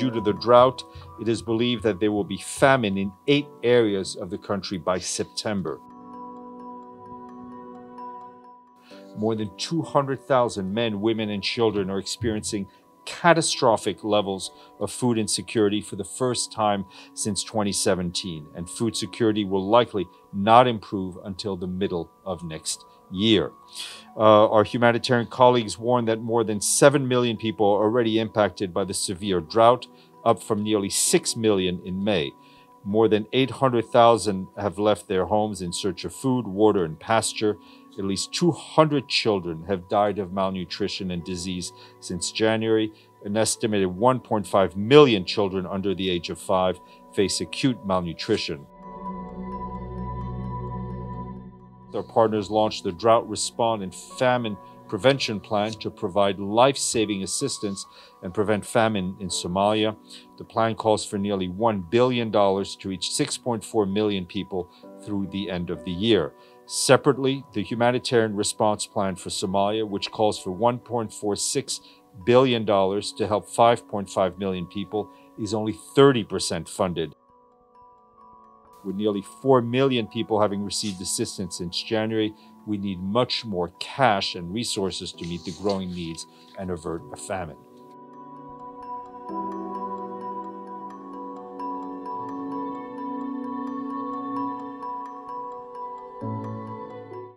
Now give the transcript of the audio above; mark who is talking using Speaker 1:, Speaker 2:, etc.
Speaker 1: due to the drought, it is believed that there will be famine in eight areas of the country by September. More than 200,000 men, women, and children are experiencing catastrophic levels of food insecurity for the first time since 2017, and food security will likely not improve until the middle of next year. Uh, our humanitarian colleagues warn that more than 7 million people are already impacted by the severe drought, up from nearly 6 million in May. More than 800,000 have left their homes in search of food, water, and pasture. At least 200 children have died of malnutrition and disease since January. An estimated 1.5 million children under the age of five face acute malnutrition. Our partners launched the Drought Response and Famine Prevention Plan to provide life saving assistance and prevent famine in Somalia. The plan calls for nearly $1 billion to reach 6.4 million people through the end of the year. Separately, the Humanitarian Response Plan for Somalia, which calls for $1.46 billion to help 5.5 million people, is only 30% funded with nearly 4 million people having received assistance since January, we need much more cash and resources to meet the growing needs and avert a famine.